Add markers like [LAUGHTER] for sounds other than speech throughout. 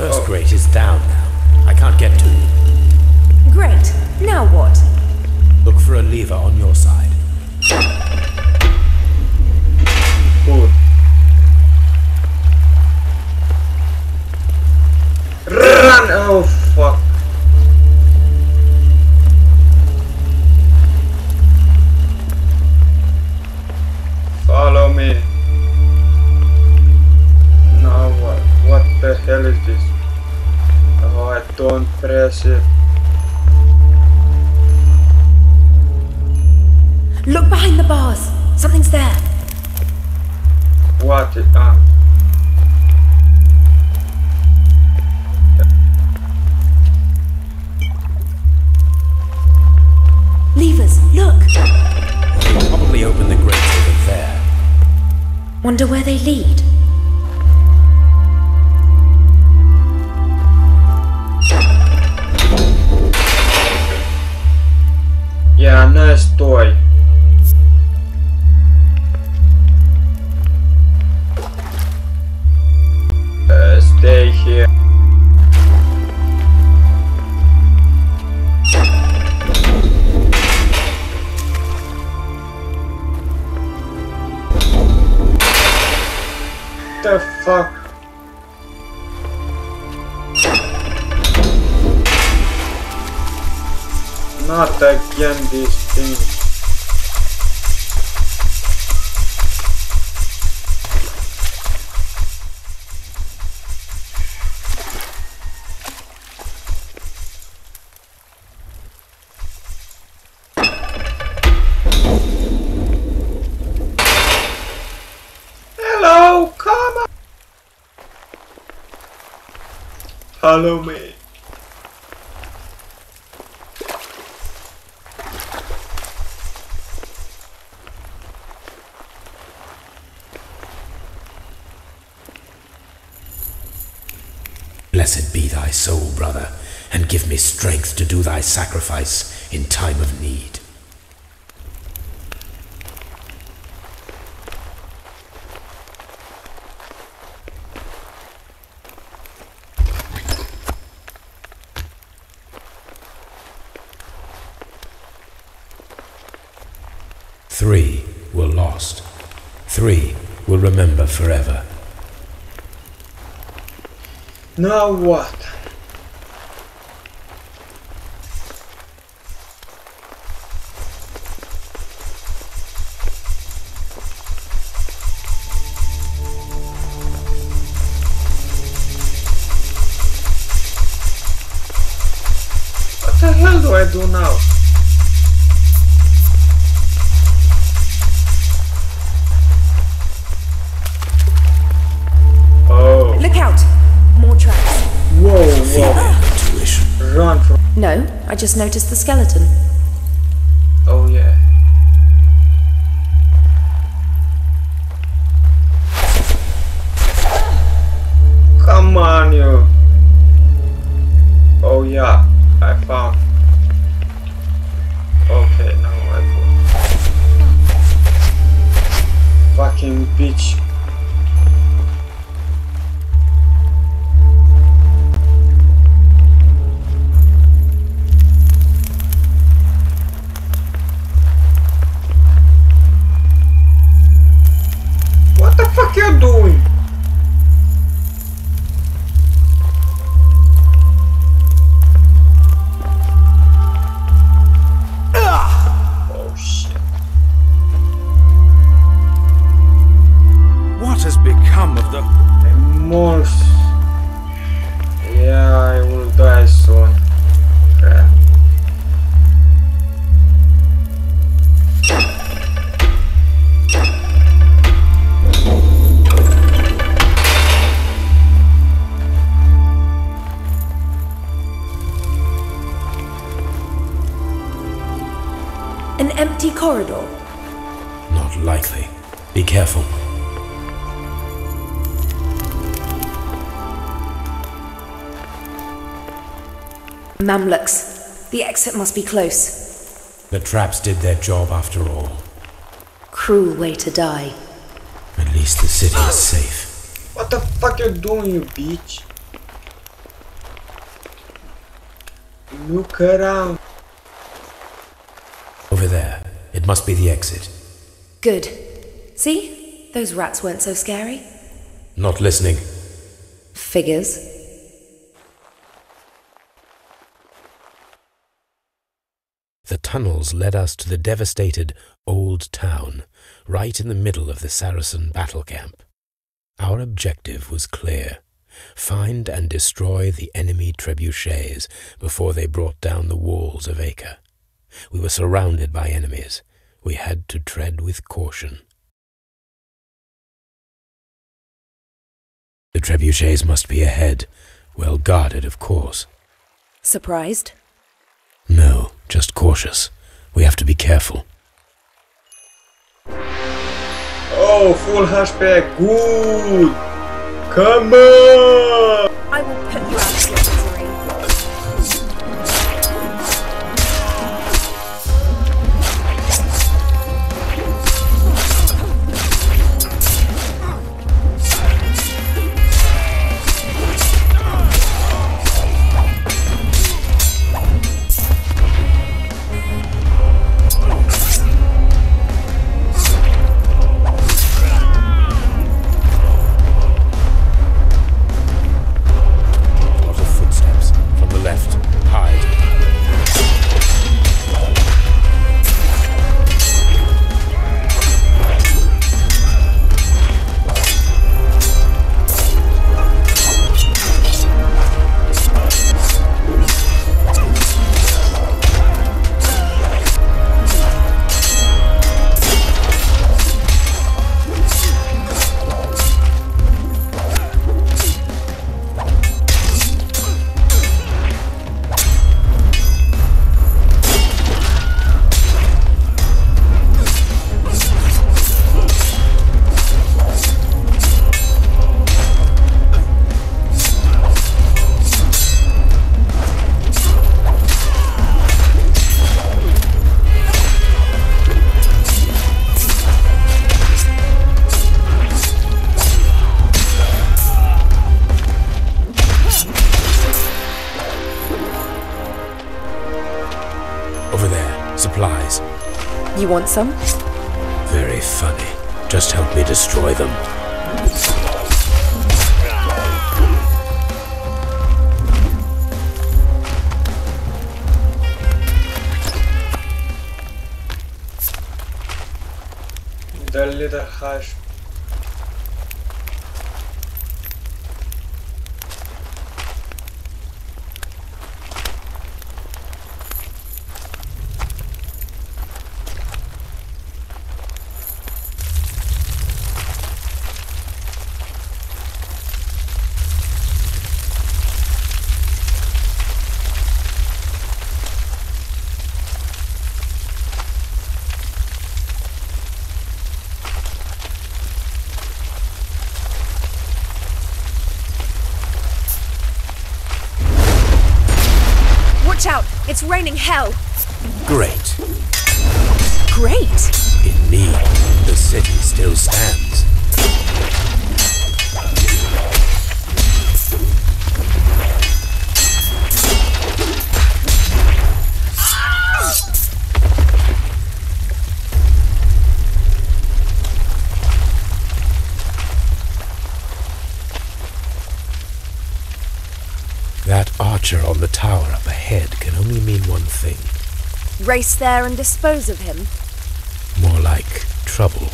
first Oh. grate is down now. I can't get to you. Great. Now what? Look for a lever on your side. Good. Run! Oh don't press it. Look behind the bars. Something's there. What? It, ah. Levers, look. Probably open the grates over there. Wonder where they lead. Yeah, toy. Uh, stay here. The fuck? Not again these things. Hello, come Blessed be thy soul, brother, and give me strength to do thy sacrifice in time of need. Now what? What the hell do I do now? No, I just noticed the skeleton. Empty corridor. Not likely. Be careful. Mamluks. The exit must be close. The traps did their job after all. Cruel way to die. At least the city is [GASPS] safe. What the fuck you doing, you bitch? Look around. Over there. It must be the exit. Good. See? Those rats weren't so scary. Not listening. Figures. The tunnels led us to the devastated Old Town, right in the middle of the Saracen battle camp. Our objective was clear find and destroy the enemy trebuchets before they brought down the walls of Acre. We were surrounded by enemies. We had to tread with caution. The trebuchets must be ahead, well guarded, of course. Surprised? No, just cautious. We have to be careful. Oh, full HP. Good. Come on. I will put you out Supplies. You want some? Very funny. Just help me destroy them. The little hush. Out! It's raining hell! Great. Great! In me, the city still stands. On the tower up ahead can only mean one thing. Race there and dispose of him. More like trouble.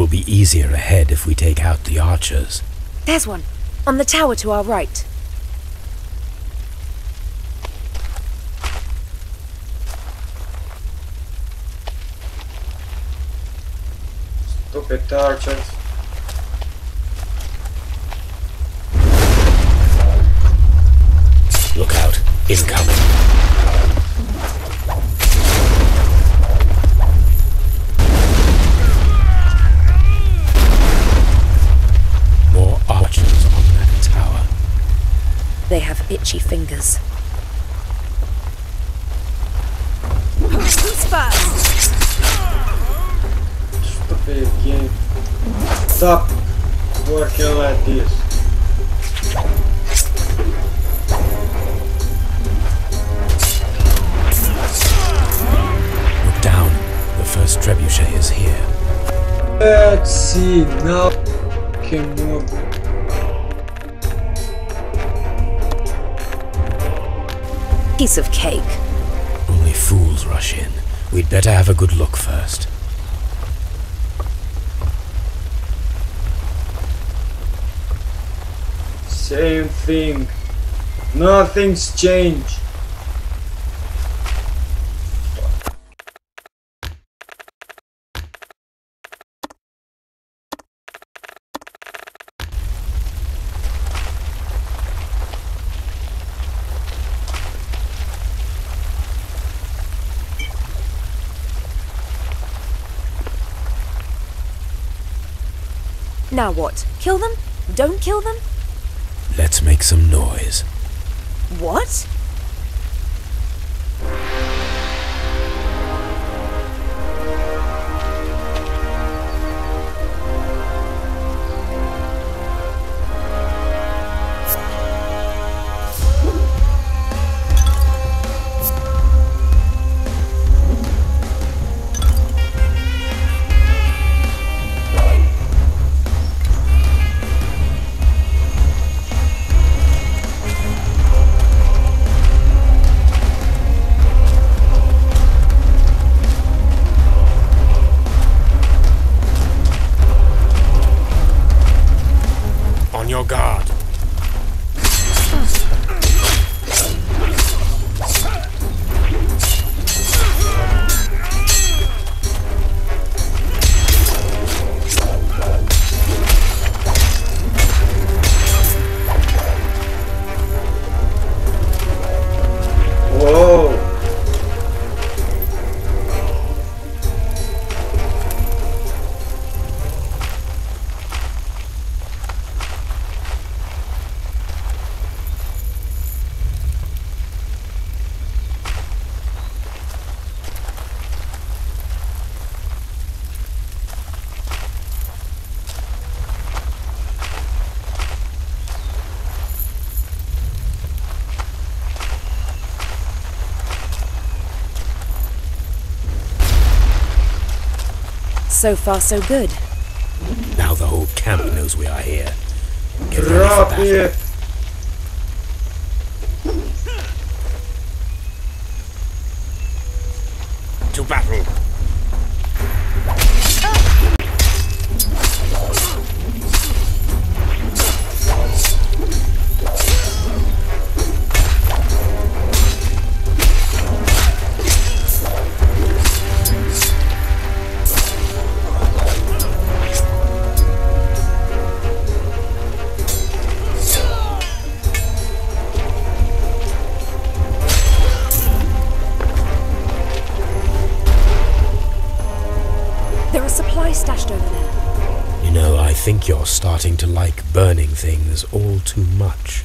will be easier ahead if we take out the archers. There's one, on the tower to our right. Stupid archers. Look out, incoming. Itchy fingers. Who's first? Stupid game. Stop working like this. Look down. The first trebuchet is here. Let's see now. Can move. Piece of cake. Only fools rush in. We'd better have a good look first. Same thing. Nothing's changed. Now what? Kill them? Don't kill them? Let's make some noise. What? So far, so good. Now the whole camp knows we are here. Get Drop battle. it. To battle. Over there. You know, I think you're starting to like burning things all too much.